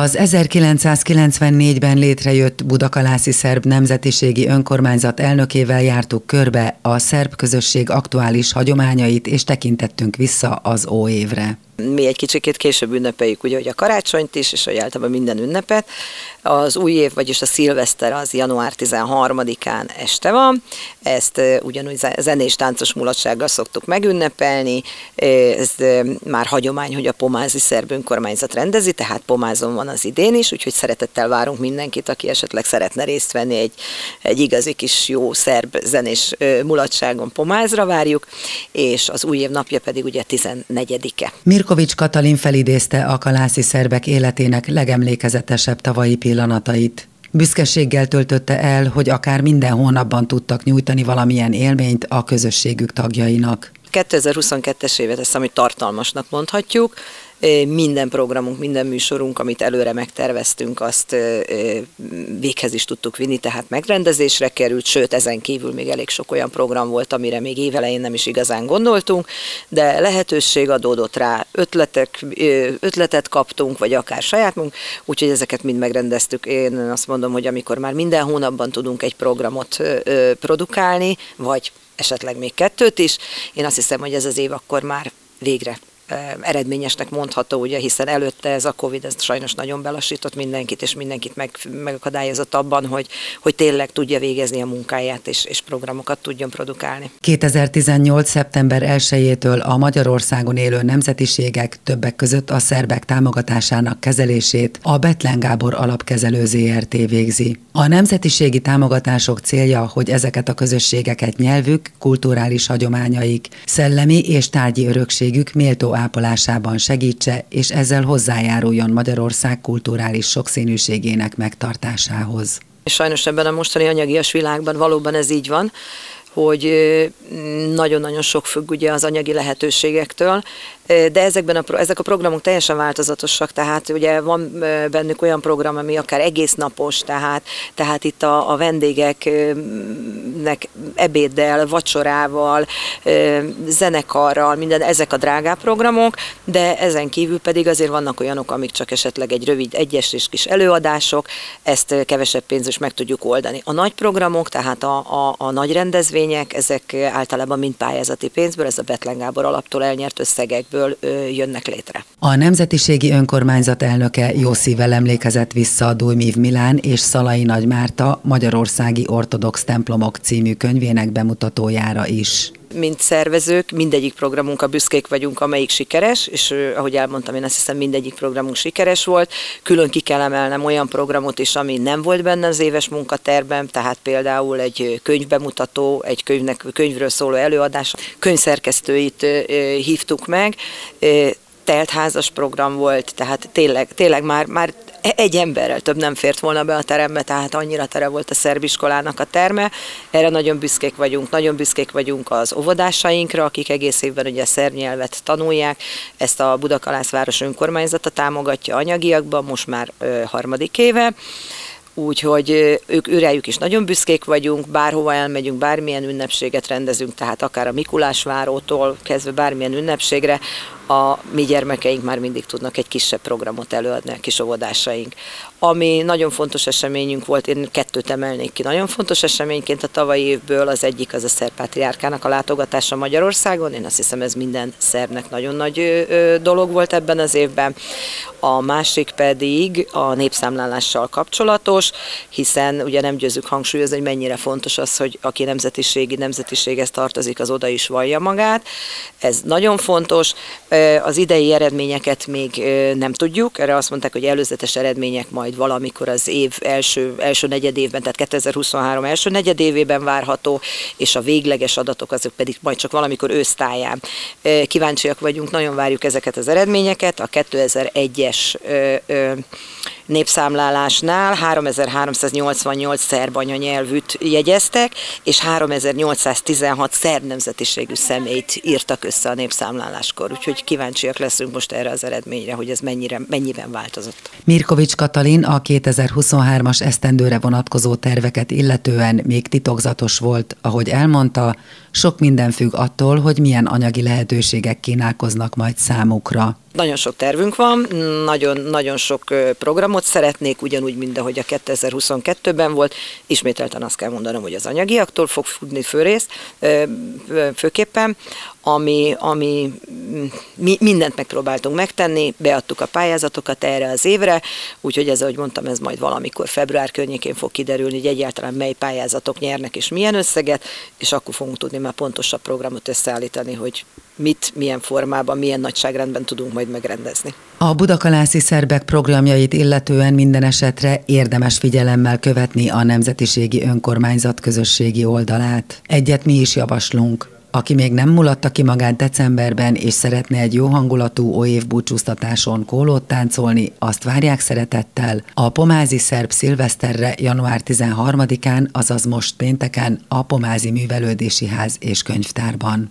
Az 1994-ben létrejött Budakalászi Szerb Nemzetiségi Önkormányzat elnökével jártuk körbe a szerb közösség aktuális hagyományait, és tekintettünk vissza az óévre mi egy kicsikét később ünnepeljük, ugye, hogy a karácsonyt is, és hogy általában minden ünnepet. Az új év, vagyis a szilveszter az január 13-án este van. Ezt ugyanúgy zenés táncos mulatsággal szoktuk megünnepelni. Ez már hagyomány, hogy a Pomázi Szerb Önkormányzat rendezi, tehát Pomázon van az idén is, úgyhogy szeretettel várunk mindenkit, aki esetleg szeretne részt venni egy, egy igazi kis jó szerb zenés mulatságon Pomázra várjuk, és az új év napja pedig ugye 14-e. Mirko Mirkovics Katalin felidézte a kalászi szerbek életének legemlékezetesebb tavalyi pillanatait. Büszkeséggel töltötte el, hogy akár minden hónapban tudtak nyújtani valamilyen élményt a közösségük tagjainak. 2022-es évet ezt, amit tartalmasnak mondhatjuk, minden programunk, minden műsorunk, amit előre megterveztünk, azt véghez is tudtuk vinni, tehát megrendezésre került, sőt, ezen kívül még elég sok olyan program volt, amire még évelején nem is igazán gondoltunk, de lehetőség adódott rá, ötletek, ötletet kaptunk, vagy akár saját munk, úgyhogy ezeket mind megrendeztük. Én azt mondom, hogy amikor már minden hónapban tudunk egy programot produkálni, vagy esetleg még kettőt is, én azt hiszem, hogy ez az év akkor már végre eredményesnek mondható, ugye, hiszen előtte ez a Covid, ez sajnos nagyon belassított mindenkit, és mindenkit meg, megakadályozott abban, hogy, hogy tényleg tudja végezni a munkáját, és, és programokat tudjon produkálni. 2018. szeptember 1-től a Magyarországon élő nemzetiségek többek között a szerbek támogatásának kezelését a Betlen Gábor alapkezelő ZRT végzi. A nemzetiségi támogatások célja, hogy ezeket a közösségeket nyelvük, kulturális hagyományaik, szellemi és tárgyi örökségük méltó ápolásában segítse, és ezzel hozzájáruljon Magyarország kulturális sokszínűségének megtartásához. Sajnos ebben a mostani anyagias világban valóban ez így van, hogy nagyon-nagyon sok függ ugye az anyagi lehetőségektől, de ezekben a, ezek a programok teljesen változatosak, tehát ugye van bennük olyan program, ami akár egész napos, tehát, tehát itt a, a vendégeknek ebéddel, vacsorával, zenekarral, minden, ezek a drágább programok, de ezen kívül pedig azért vannak olyanok, amik csak esetleg egy rövid, egyes és kis előadások, ezt kevesebb pénz is meg tudjuk oldani. A nagy programok, tehát a, a, a nagy rendezvények, ezek általában mind pályázati pénzből, ez a Betlen Gábor alaptól elnyert összegekből ebből jönnek létre. A Nemzetiségi Önkormányzat elnöke jó szívvel emlékezett vissza a Dújmív Milán és Szalai Nagy Márta Magyarországi Ortodox Templomok című könyvének bemutatójára is mint szervezők, mindegyik a büszkék vagyunk, amelyik sikeres, és ahogy elmondtam, én azt hiszem mindegyik programunk sikeres volt. Külön ki kell emelnem olyan programot is, ami nem volt benne az éves munkaterben, tehát például egy könyvbemutató, egy könyvnek, könyvről szóló előadás, könyvszerkesztőit hívtuk meg, teltházas program volt, tehát tényleg, tényleg már, már egy emberrel több nem fért volna be a terembe, tehát annyira tere volt a szerbiskolának a terme. Erre nagyon büszkék vagyunk, nagyon büszkék vagyunk az óvodásainkra, akik egész évben ugye szerb nyelvet tanulják. Ezt a Budakalászváros önkormányzata támogatja anyagiakban, most már ö, harmadik éve úgyhogy ők őrejük is nagyon büszkék vagyunk, bárhova elmegyünk, bármilyen ünnepséget rendezünk, tehát akár a Mikulásvárótól kezdve bármilyen ünnepségre, a mi gyermekeink már mindig tudnak egy kisebb programot előadni, a kis óvodásaink. Ami nagyon fontos eseményünk volt, én kettőt emelnék ki. Nagyon fontos eseményként a tavalyi évből az egyik az a szerpátriárkának a látogatása Magyarországon. Én azt hiszem ez minden szerbnek nagyon nagy dolog volt ebben az évben. A másik pedig a népszámlálással kapcsolatos, hiszen ugye nem győzük hangsúlyozni, hogy mennyire fontos az, hogy aki nemzetiségi, nemzetiséghez tartozik, az oda is vallja magát. Ez nagyon fontos. Az idei eredményeket még nem tudjuk, erre azt mondták, hogy előzetes eredmények majd valamikor az év első, első negyedévben, tehát 2023 első negyedévében várható, és a végleges adatok azok pedig majd csak valamikor ősztáján. Kíváncsiak vagyunk, nagyon várjuk ezeket az eredményeket. A 2001-es népszámlálásnál 3388 szerb anyanyelvűt jegyeztek, és 3816 szerb nemzetiségű személyt írtak össze a népszámláláskor. Úgyhogy kíváncsiak leszünk most erre az eredményre, hogy ez mennyire, mennyiben változott. Mirkovics Katalin a 2023-as esztendőre vonatkozó terveket illetően még titokzatos volt, ahogy elmondta, sok minden függ attól, hogy milyen anyagi lehetőségek kínálkoznak majd számukra. Nagyon sok tervünk van, nagyon, nagyon sok programot szeretnék, ugyanúgy, mint ahogy a 2022-ben volt. Ismételten azt kell mondanom, hogy az anyagiaktól fog futni főrész, főképpen, ami, ami mi mindent megpróbáltunk megtenni, beadtuk a pályázatokat erre az évre, úgyhogy ez, ahogy mondtam, ez majd valamikor február környékén fog kiderülni, hogy egyáltalán mely pályázatok nyernek és milyen összeget, és akkor fogunk tudni már pontosabb programot összeállítani, hogy mit, milyen formában, milyen nagyságrendben tudunk majd megrendezni. A budakalászi szerbek programjait illetően minden esetre érdemes figyelemmel követni a Nemzetiségi Önkormányzat közösségi oldalát. Egyet mi is javaslunk. Aki még nem mulatta ki magát decemberben, és szeretne egy jó hangulatú óév búcsúztatáson kólót táncolni, azt várják szeretettel a Pomázi Szerb Szilveszterre január 13-án, azaz most pénteken a Pomázi Művelődési Ház és Könyvtárban.